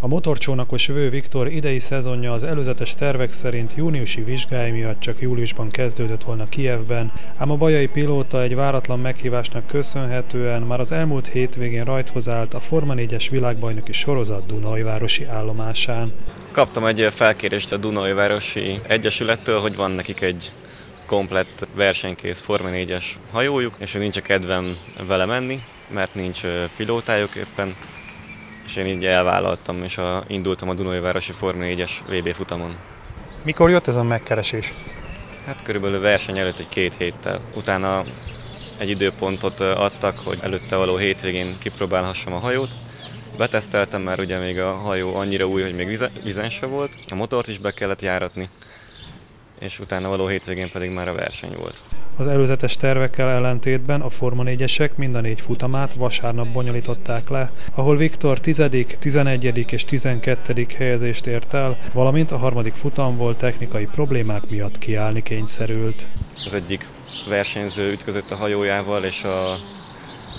A motorcsónakos Vő Viktor idei szezonja az előzetes tervek szerint júniusi vizsgái miatt csak júliusban kezdődött volna Kievben, ám a bajai pilóta egy váratlan meghívásnak köszönhetően már az elmúlt hétvégén rajthoz állt a Forma 4-es világbajnoki sorozat Dunajvárosi állomásán. Kaptam egy felkérést a Dunajvárosi Egyesülettől, hogy van nekik egy komplett versenykész Forma 4-es hajójuk, és nincs a kedvem vele menni, mert nincs pilótájuk éppen, és én így elvállaltam, és a, indultam a Dunai Városi Forma 4-es VB futamon. Mikor jött ez a megkeresés? Hát körülbelül verseny előtt egy két héttel. Utána egy időpontot adtak, hogy előtte való hétvégén kipróbálhassam a hajót. Beteszteltem, mert ugye még a hajó annyira új, hogy még vizen se volt. A motort is be kellett járatni, és utána való hétvégén pedig már a verseny volt. Az előzetes tervekkel ellentétben a Forma 4-esek mind a négy futamát vasárnap bonyolították le, ahol Viktor 10., 11. és 12. helyezést ért el, valamint a harmadik futam volt technikai problémák miatt kiállni kényszerült. Az egyik versenyző ütközött a hajójával, és a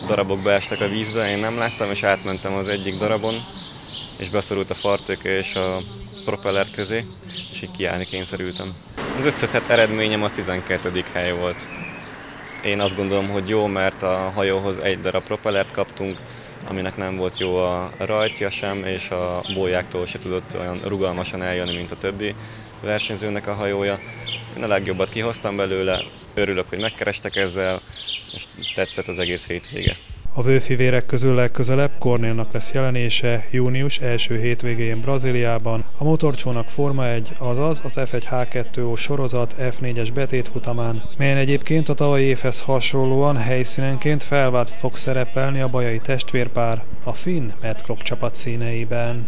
darabok beestek a vízbe, én nem láttam, és átmentem az egyik darabon, és beszorult a fartőke és a propeller közé, és így kiállni kényszerültem. Az összetett eredményem az 12. hely volt. Én azt gondolom, hogy jó, mert a hajóhoz egy darab propellert kaptunk, aminek nem volt jó a rajtja sem, és a bójáktól se tudott olyan rugalmasan eljönni, mint a többi versenyzőnek a hajója. Én a legjobbat kihoztam belőle, örülök, hogy megkerestek ezzel, és tetszett az egész hétvége. A vőfivérek közül legközelebb Kornélnak lesz jelenése június első hétvégén Brazíliában. A motorcsónak Forma 1, azaz az F1 H2O sorozat F4-es betétfutamán, melyen egyébként a tavalyi évhez hasonlóan helyszínenként felvált fog szerepelni a bajai testvérpár, a Finn Metcroft csapat színeiben.